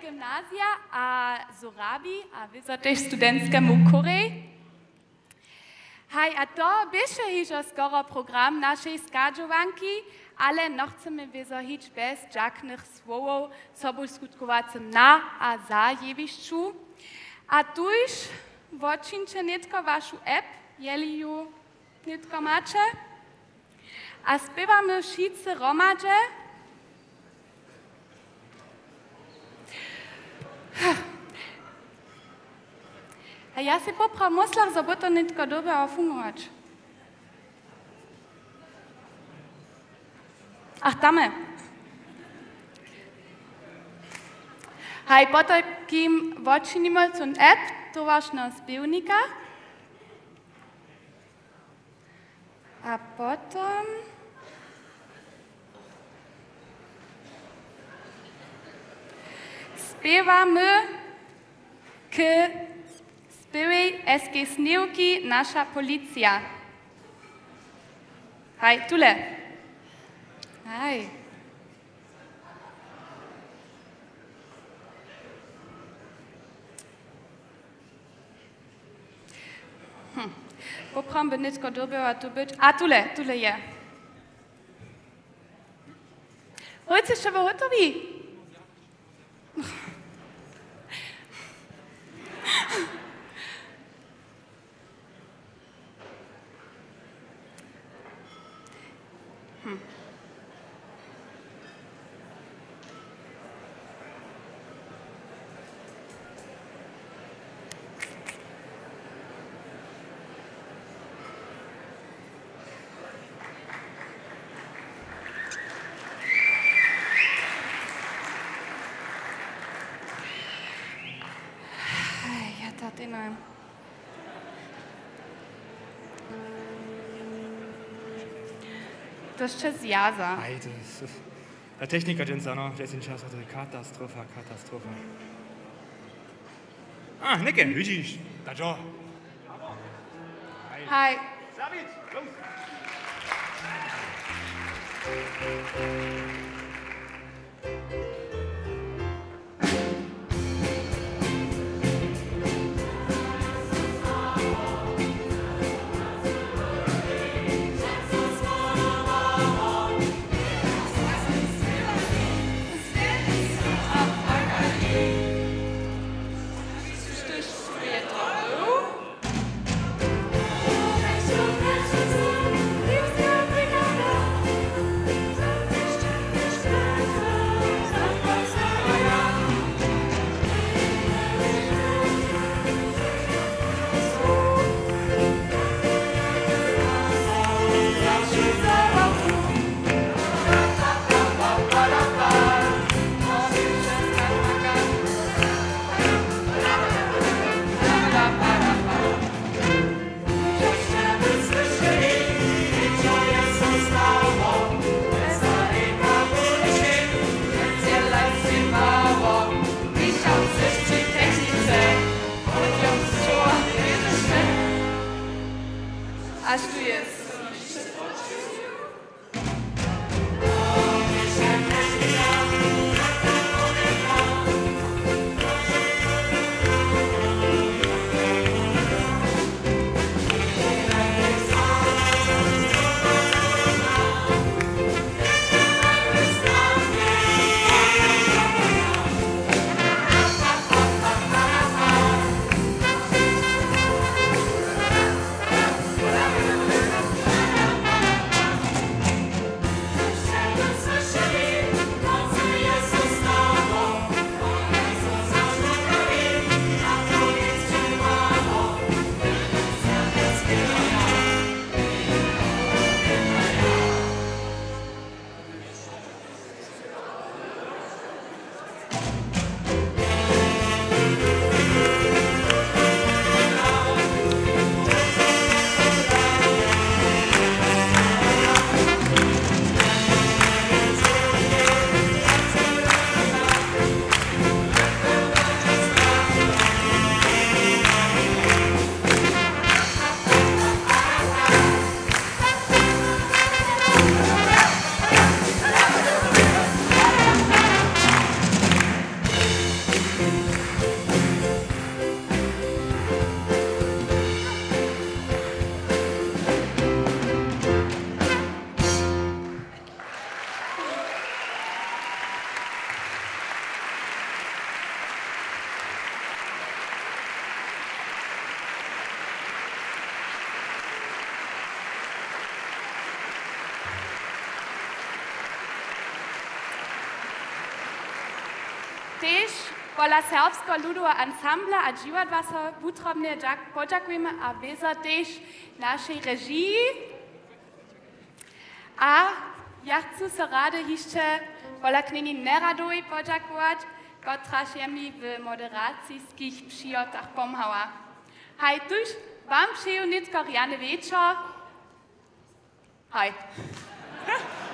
Gimnazja a Zorabi, a też studentskému kurej. Hej, a to byše hižo skoro program naszej skadžovanky, ale no chcemy wyzohić bez żadnych słów, co był skutkowacym na a za jewiszczu. A tuż woczyncze nitko waszą app, jeli ju nitko macie. A śpiewamy wszyscy romadze, ja si po pramoslach za boto netko dobe a fungovač. Ach, tame. Haj, potom, kým vočinimo cun app, to vašno spevnika. A potom... Spěváme k spiewej SG Sniłki nasza policja. Hej, tule. Hej. Hm. Popram by nitko dobyła tu być. A tule, tule je. Chodźcie, jeszcze gotowi. Hmm. To šest jaza. Beides. den tehnika der desin čas od Katastrophe, Katastrophe. Ah, neke, vidiš, dažo. Hi. Savit, los. Thank you. Asturias. Tež bola Serbsko ľudová ansambla a divadla sa útrobne poďakujeme a veza tež našej režii. A ja chcę sa rade ešte bola knini Neradovi poďakovať, ktorá je mi v moderacijských przyjotach pomhała. Hej, tuž vám přeju nitko Jane večer. Hej.